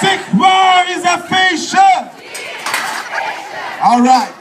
Traffic war is a fiction. All right.